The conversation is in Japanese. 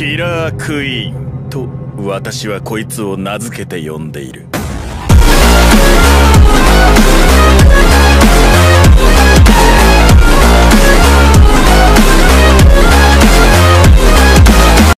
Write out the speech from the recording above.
キラークイーンと私はこいつを名付けて呼んでいる。